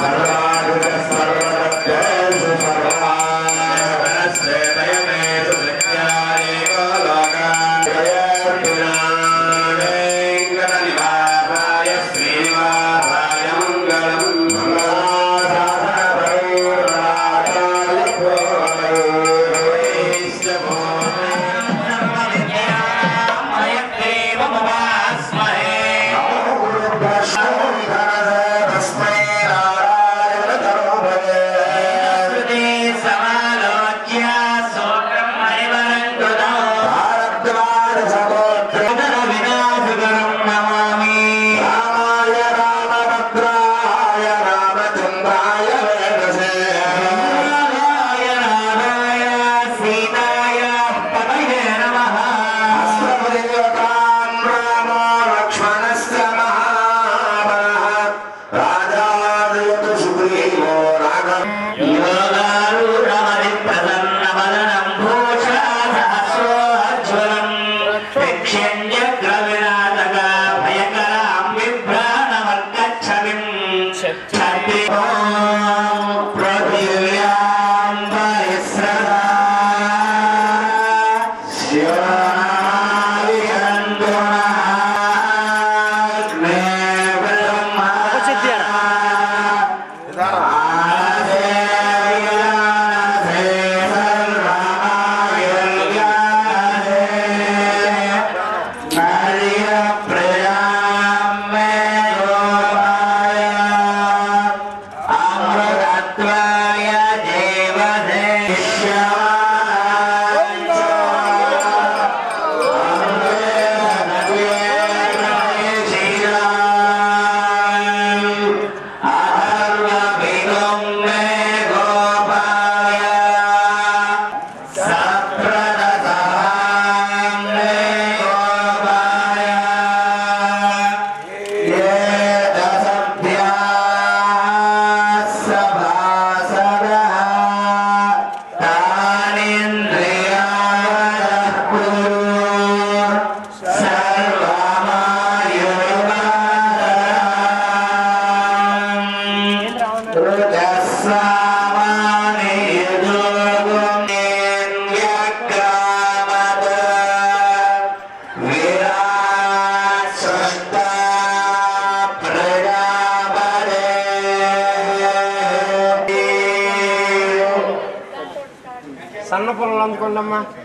सर्वानुग सर्वा mamá.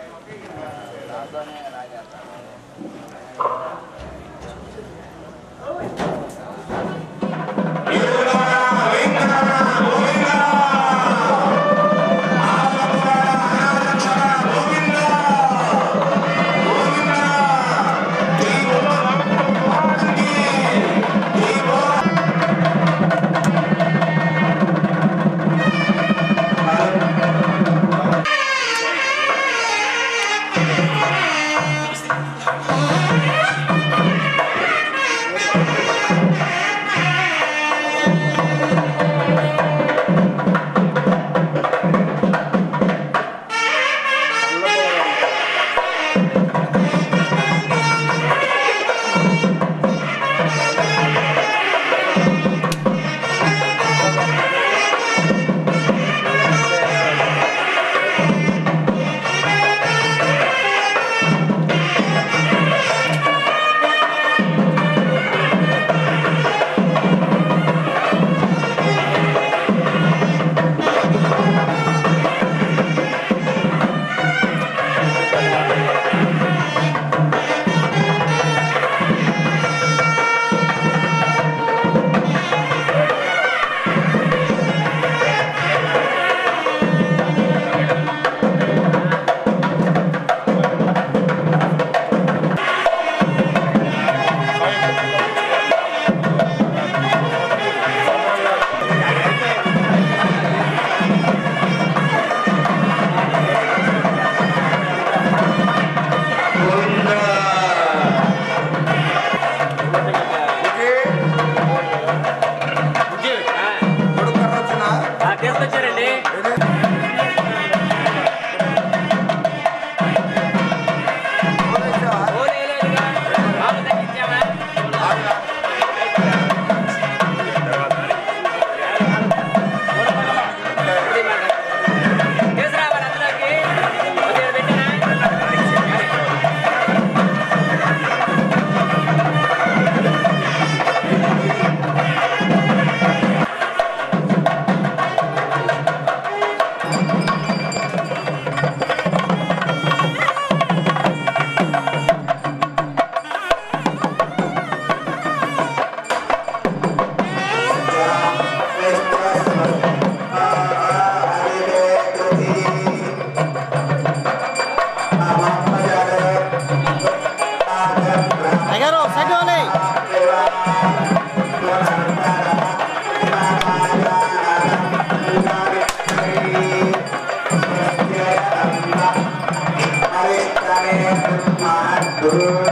Good.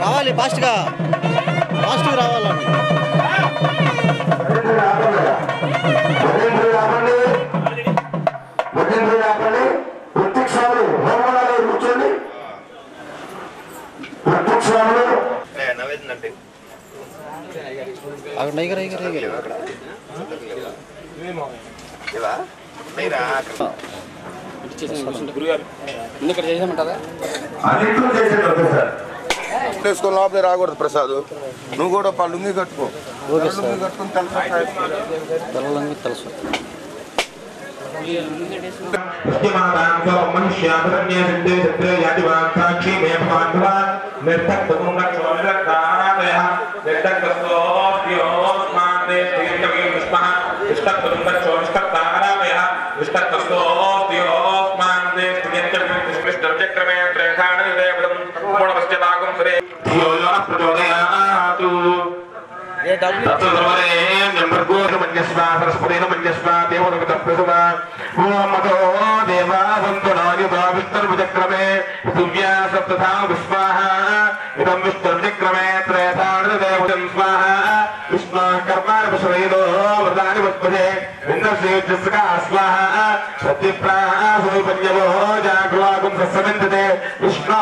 రావాలి ఫాస్ట్గా ఫాస్ట్గా రావాలండి ప్రత్యక్షాలు హోమాలలో కూర్చోండి ప్రత్యక్షాలు అక్కడ. అన్నింటిలో చేసేది ఒకసారి వేసుకొని లోపలే రాకూడదు ప్రసాద్. నువ్వు కూడా పళ్ళు లుంగి కట్టుకో. अग्रे भूयोनः प्रचोदयातु तत्तु सर्वरेण्यं भर्गोः मन्यस्व सरस्वतेन मन्यस्व देवलोकतः प्रसुव भूमतो देवा सन्तु नायुता विष्णुर्विचक्रमे पृथिव्या सप्तथा विस्वाहा इदं विष्णुर्विचक्रमे त्रयथाणदेवजं स्वाहा विष्णुः कर्माणि पशुवेदो व्रतानि वत्पदे इन्द्रसेजस्का स्वाहा सत्यप्राः सुपन्यवो जागृवागुं सस्सविन्दते विष्णो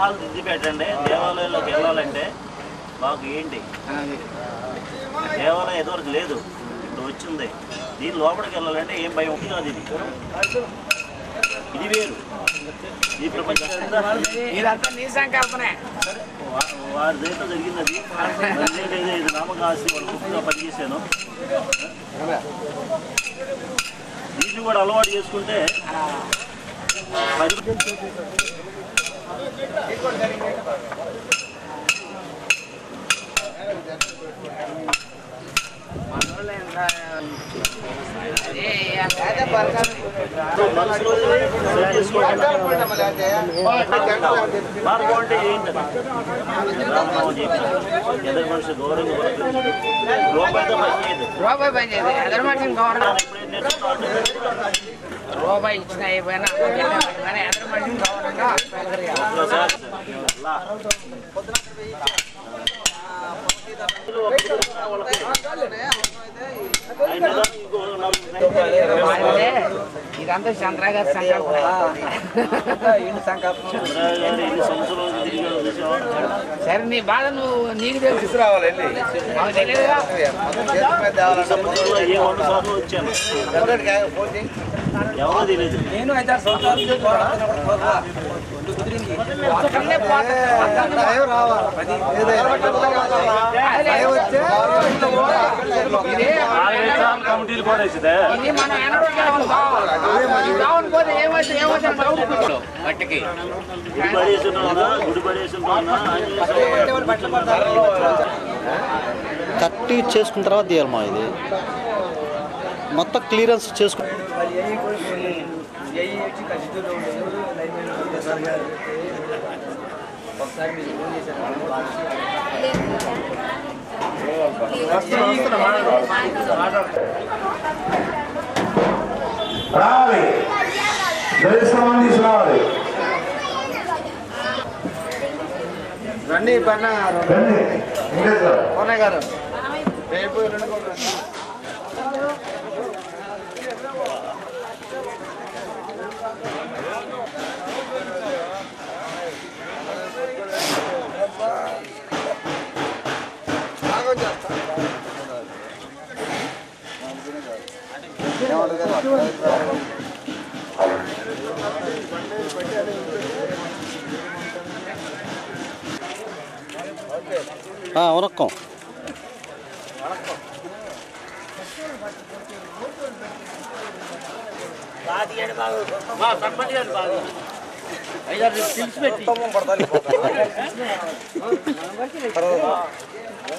రకాలు దిద్ది పెట్టండి. దేవాలయంలోకి వెళ్ళాలంటే మాకు ఏంటి? దేవాలయం ఎదువరకు లేదు. ఇప్పుడు వచ్చింది. దీని లోపలికి వెళ్ళాలంటే ఏం భయం? ఉంది కాదు ఇది. ఇది వేరు. ఈ ప్రపంచం వారి దేంట్లో జరిగింది ఇది నామక ఆస్తి వాళ్ళు పనిచేశాను. దీన్ని కూడా అలవాటు చేసుకుంటే పది మనసులో సెట్ చేసుకోవాలి. మార్గం అంటే ఏంటి రామనామం చెప్పాను ఎదురు మనిషి గౌరవంగా వర్తించు. రూపాయితో పని చేయదు రూపాయి పని చేసి ఎదురు మనిషిని గౌరవం ఎప్పుడైతే నేర్చుకుంటాను రూపాయి ఇచ్చిన అయిపోయినా కానీ ఎదురు మనిషిని గౌరవంగా పలకరియాలి. ఇదంతా చంద్రగారి సంకల్పం చంద్రబాబు గారు చూసావా? సరే నీ బాధ నువ్వు నీకు తెలుసు మాకు తెలియదుగా సంవత్సరంలో ఏ కట్టి చేసుకున్న తర్వాత తీయాలి మా ఇది. మొత్తం క్లియరెన్స్ చేసుకు ఒకసారి మీరు ఫోన్ చేశారు రావాలి దయచేసి తీసుకురావాలి రండి పన్న రండి వెంకటేశ్వర కోనయ్య గారు. రేపు రెండు కోట్లు ஆ வணக்கம் ஐயா பிரிச்சு பெட்டி பரவாயில்ல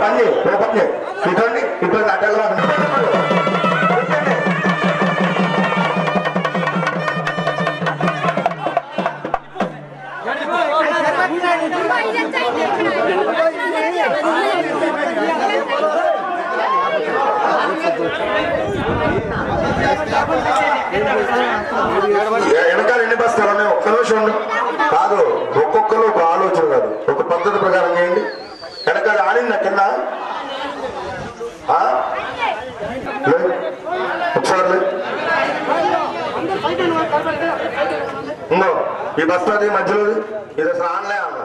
పని చేయి, ఓ పని చేయి. ఇటువంటి ఇటువంటి అడ్డలు వెనకాల ఎన్ని బస్తాలు ఉన్నాయి? ఒక్క నిమిషం కాదు ఒక్కొక్కరు ఒక ఆలోచన కాదు. ఒక పద్ధతి ప్రకారం చేయండి. వెనకాల ఆడిందా కింద ఆ? లేదు. ఒకసారి లేదు. ఇంకో ఈ బస్తాది ఇది అసలు ఆన్లైన్ అన్న